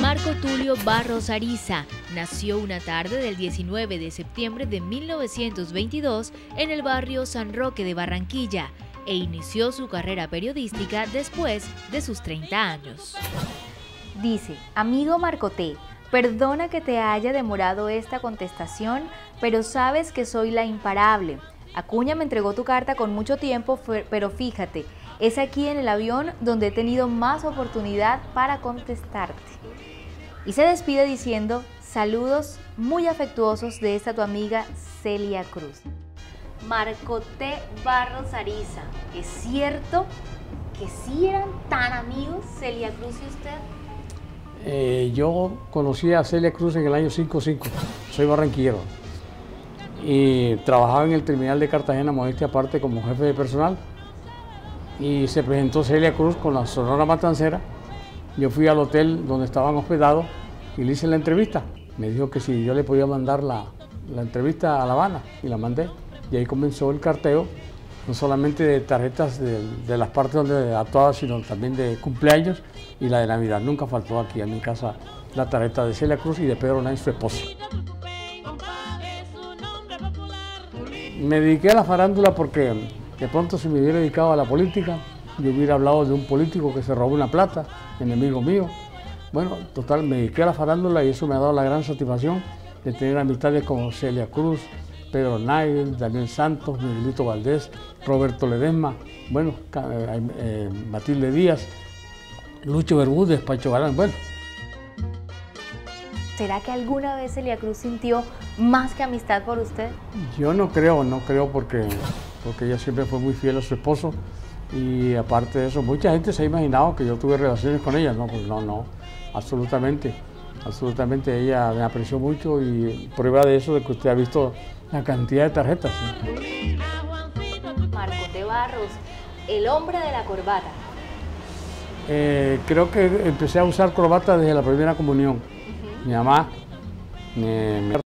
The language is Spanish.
Marco Tulio Barros Ariza nació una tarde del 19 de septiembre de 1922 en el barrio San Roque de Barranquilla e inició su carrera periodística después de sus 30 años. Dice, amigo Marco T., perdona que te haya demorado esta contestación, pero sabes que soy la imparable. Acuña me entregó tu carta con mucho tiempo, pero fíjate, es aquí en el avión donde he tenido más oportunidad para contestarte. Y se despide diciendo saludos muy afectuosos de esta tu amiga Celia Cruz. Marco. Barros Ariza, ¿es cierto que sí eran tan amigos Celia Cruz y usted? Eh, yo conocí a Celia Cruz en el año 55, soy barranquillero y trabajaba en el terminal de Cartagena, modestia aparte, como jefe de personal. Y se presentó Celia Cruz con la Sonora Matancera. Yo fui al hotel donde estaban hospedados y le hice la entrevista. Me dijo que si yo le podía mandar la, la entrevista a La Habana y la mandé. Y ahí comenzó el carteo, no solamente de tarjetas de, de las partes donde actuaba, sino también de cumpleaños y la de Navidad. Nunca faltó aquí en mi casa la tarjeta de Celia Cruz y de Pedro Náiz, su esposo. Me dediqué a la farándula porque de pronto si me hubiera dedicado a la política, yo hubiera hablado de un político que se robó una plata, enemigo mío. Bueno, total, me dediqué a la farándula y eso me ha dado la gran satisfacción de tener amistades como Celia Cruz, Pedro Nayel, Daniel Santos, Miguelito Valdés, Roberto Ledesma, bueno, eh, eh, Matilde Díaz, Lucho Bermúdez, Pacho Galán, bueno, ¿Será que alguna vez Celia Cruz sintió más que amistad por usted? Yo no creo, no creo porque, porque ella siempre fue muy fiel a su esposo. Y aparte de eso, mucha gente se ha imaginado que yo tuve relaciones con ella, no, pues no, no, absolutamente, absolutamente. Ella me apreció mucho y prueba de eso de que usted ha visto la cantidad de tarjetas. Marco de Barros, el hombre de la corbata. Eh, creo que empecé a usar corbata desde la primera comunón mi mamá me,